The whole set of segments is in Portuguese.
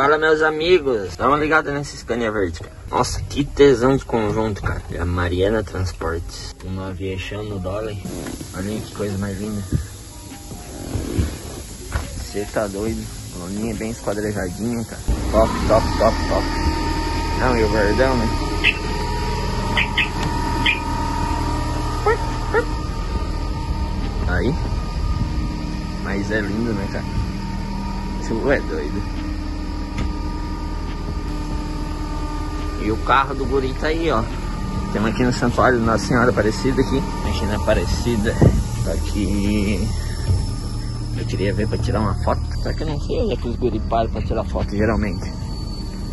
Fala meus amigos, dá uma ligada nesse Scania verde, cara. Nossa, que tesão de conjunto, cara. É a Mariana Transportes. Um aviação no dólar. Olha que coisa mais linda. Você tá doido. Loninha bem esquadrejadinha, cara. Top, top, top, top. Não, e o verdão, né? Aí. Mas é lindo, né, cara? Tu é doido. E o carro do guri tá aí, ó. Temos aqui no Santuário Nossa Senhora Aparecida aqui. Aqui na Aparecida. Tá aqui. Eu queria ver pra tirar uma foto. Só que eu não sei onde é que os guri param pra tirar foto geralmente.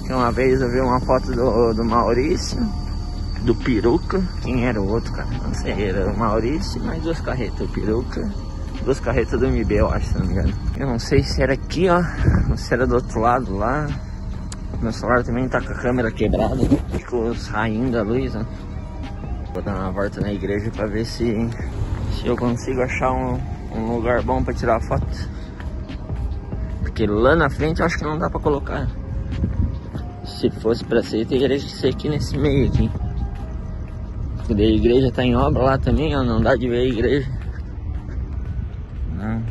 Que uma vez eu vi uma foto do, do Maurício, do Peruca. Quem era o outro, cara? Não sei, era o Maurício, mais duas carretas. O Peruca, duas carretas do MB, eu acho, se não me engano. Eu não sei se era aqui, ó. Ou se era do outro lado lá. Meu celular também tá com a câmera quebrada. Ficou saindo a luz, ó. Vou dar uma volta na igreja pra ver se, se eu consigo achar um, um lugar bom pra tirar foto. Porque lá na frente eu acho que não dá pra colocar. Se fosse pra ser, teria que ser aqui nesse meio aqui. Porque a igreja tá em obra lá também, ó. Não dá de ver a igreja. Não.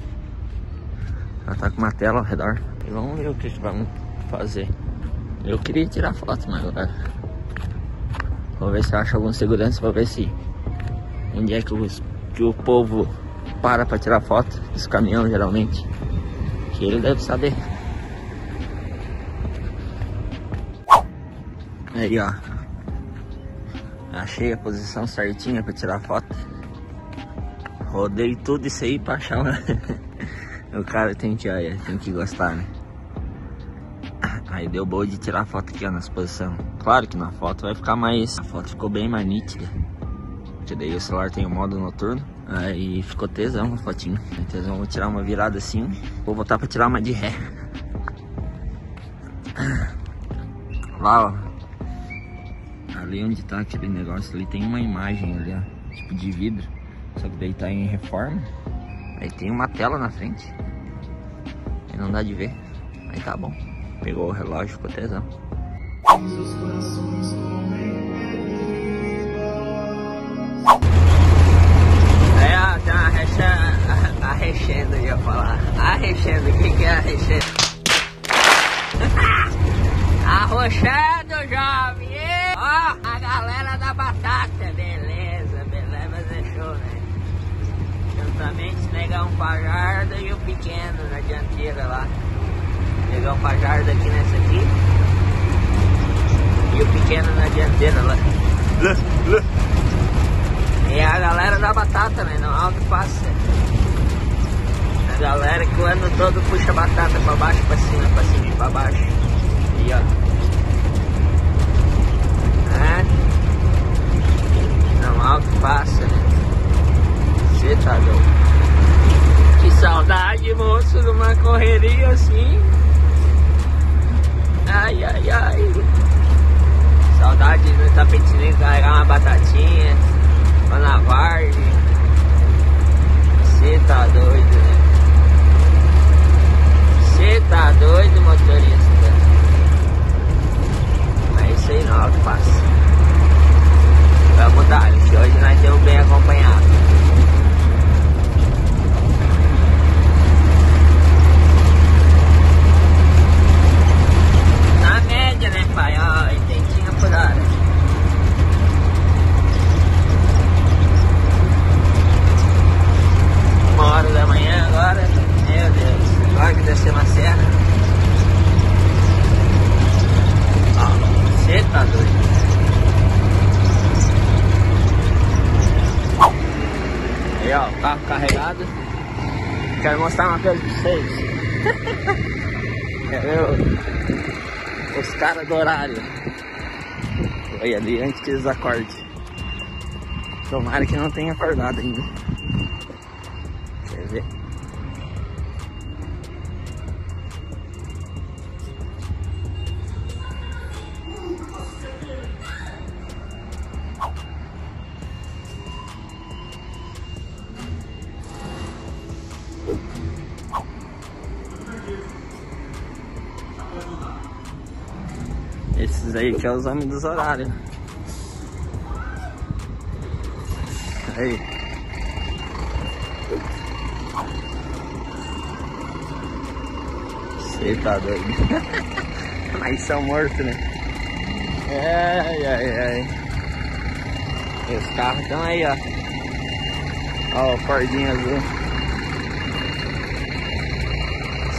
Ela tá com uma tela ao redor. E vamos ver o que, que vamos fazer. Eu queria tirar foto, mas agora. Vou ver se eu acho algum segurança pra ver se. Onde é que, os, que o povo para pra tirar foto dos caminhões geralmente. Que ele deve saber. Aí ó. Achei a posição certinha pra tirar foto. Rodei tudo isso aí pra achar. O cara tem que, olha, tem que gostar, né? Aí deu boa de tirar foto aqui ó, na exposição. Claro que na foto vai ficar mais. A foto ficou bem mais nítida. Porque daí o celular tem o modo noturno. Aí ficou tesão a fotinho. Tesão, vou tirar uma virada assim. Vou voltar pra tirar uma de ré. Lá, ó. Ali onde tá aquele negócio ali tem uma imagem ali, ó. Tipo de vidro. Só que daí tá em reforma. Aí tem uma tela na frente. Aí não dá de ver. Aí tá bom. Pegou o relógio, ficou tesão. É, tem uma recha... arrechendo, eu ia falar. Arrechendo, o que, que é arrechendo? Arrochando, jovem! Ó, a galera da batata, beleza, beleza, mas é show, né? Juntamente Negão Fajardo e o pequeno na dianteira lá. Negão Fajardo aqui nessa aqui. E o pequeno na dianteira lá. E a galera da batata, né? Não alto passa. A galera que o ano todo puxa batata pra baixo, pra cima, pra cima e pra baixo. E ó. É. Não alto passa, né? Você tá louco. Que saudade, moço, numa correria assim. Ai, ai, ai. Saudade no tapetininho carregar uma batatinha. Uma na vargem. Você tá doido, né? Você tá doido, motorista? É isso aí não, que passa. Vamos dar, que hoje nós temos bem acompanhado. Na média, né, pai? Ó, oitentinha por hora. Uma hora da manhã agora. Meu Deus. Agora que descer uma serra. Ó, você tá doido. Aí, ó, o carro carregado. Quero mostrar uma coisa pra vocês. Quer ver os caras do horário? Foi ali antes que eles acordem. Tomara que não tenha acordado ainda. Esses aí que é os homens dos horários. Aí. Você tá doido. Mas são mortos, né? Ai, ai, ai. E os carros estão aí, ó. Ó, o cordinho azul.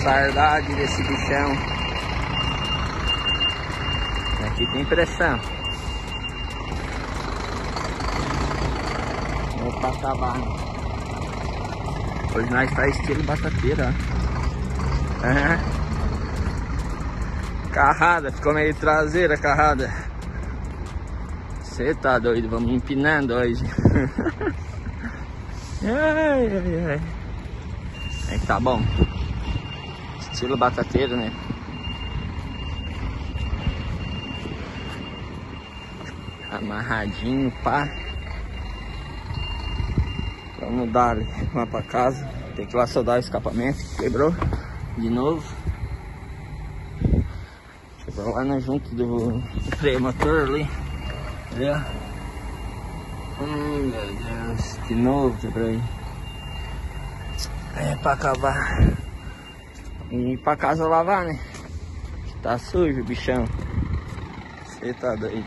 Sardade desse bichão. Aqui tem pressão. Vamos pra acabar. Hoje nós tá estilo batateira, ó. Uhum. Carrada, ficou meio traseira carrada. Você tá doido, vamos empinando hoje. ai, ai, ai. É que tá bom. Estilo batateiro, né? Amarradinho, pá. Vamos dar lá pra casa. Tem que lá soldar o escapamento, quebrou de novo. Quebrou lá na junta do, do freio motor ali. Ó. Hum, meu Deus, de novo quebrou aí. É pra acabar. E pra casa lavar, né? Tá sujo bichão. Você tá doido.